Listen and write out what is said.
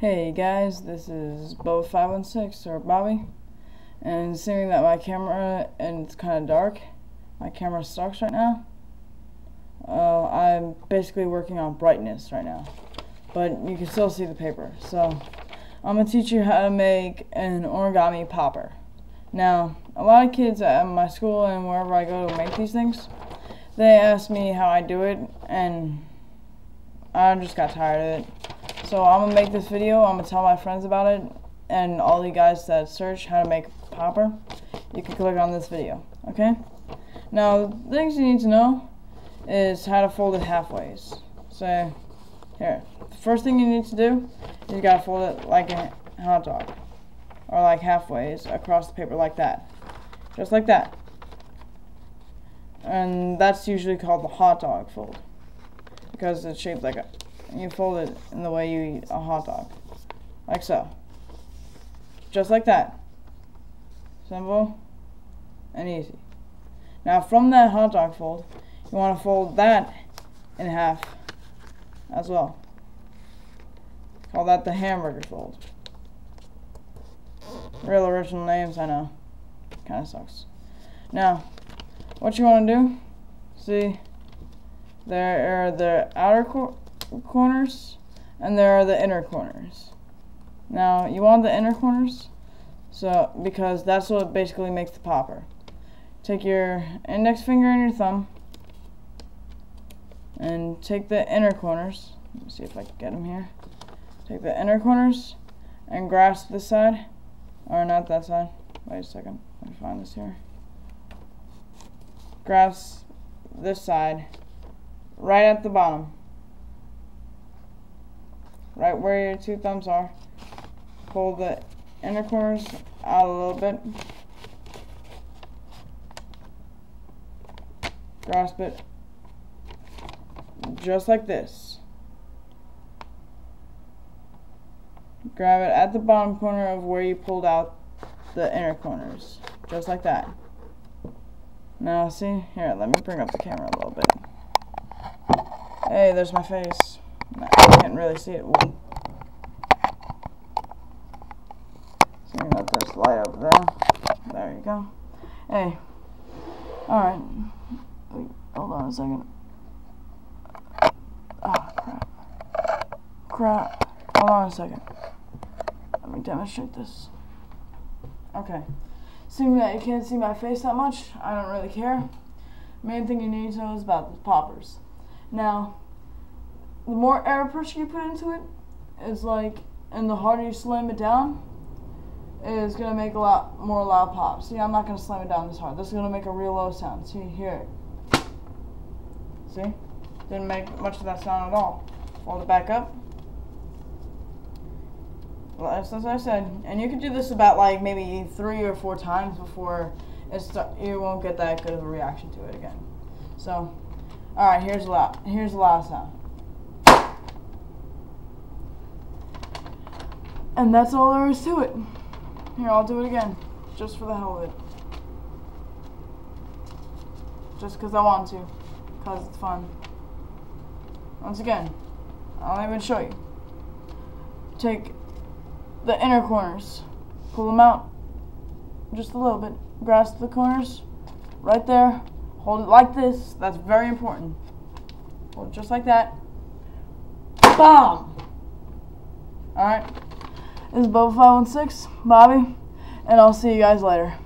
Hey guys, this is Bo516 or Bobby, and seeing that my camera and it's kind of dark, my camera sucks right now. Uh, I'm basically working on brightness right now, but you can still see the paper. So I'm gonna teach you how to make an origami popper. Now, a lot of kids at my school and wherever I go to make these things, they ask me how I do it, and I just got tired of it. So I'm gonna make this video, I'm gonna tell my friends about it, and all you guys that search how to make popper, you can click on this video, okay? Now, things you need to know is how to fold it halfways. So, here, the first thing you need to do is you gotta fold it like a hot dog, or like halfways across the paper like that, just like that. And that's usually called the hot dog fold, because it's shaped like a you fold it in the way you eat a hot dog. Like so. Just like that. Simple and easy. Now from that hot dog fold, you want to fold that in half as well. Call that the hamburger fold. Real original names, I know. Kind of sucks. Now, what you want to do, see, there are the outer corners and there are the inner corners. Now you want the inner corners so because that's what basically makes the popper. Take your index finger and your thumb and take the inner corners. Let me see if I can get them here. Take the inner corners and grasp this side or not that side. Wait a second. Let me find this here. Grasp this side right at the bottom right where your two thumbs are. Pull the inner corners out a little bit. Grasp it just like this. Grab it at the bottom corner of where you pulled out the inner corners. Just like that. Now see, here, let me bring up the camera a little bit. Hey, there's my face. Can't really see it. Ooh. So let this light over there. There you go. Hey. Alright. Wait, hold on a second. Oh, crap. Crap. Hold on a second. Let me demonstrate this. Okay. Seeing that you can't see my face that much, I don't really care. Main thing you need to know is about the poppers. Now, the more air pressure you put into it, is like, and the harder you slam it down, is gonna make a lot more loud pops. See, I'm not gonna slam it down this hard. This is gonna make a real low sound. See, here. See? Didn't make much of that sound at all. Fold it back up. Well, as I said, and you can do this about like maybe three or four times before it's you won't get that good of a reaction to it again. So, all right, here's a lot. Here's a loud sound. And that's all there is to it. Here, I'll do it again. Just for the hell of it. Just because I want to. Because it's fun. Once again, I'll even show you. Take the inner corners. Pull them out. Just a little bit. Grasp the corners. Right there. Hold it like this. That's very important. Hold it just like that. BOM! Alright. This is Buba516, Bobby, and I'll see you guys later.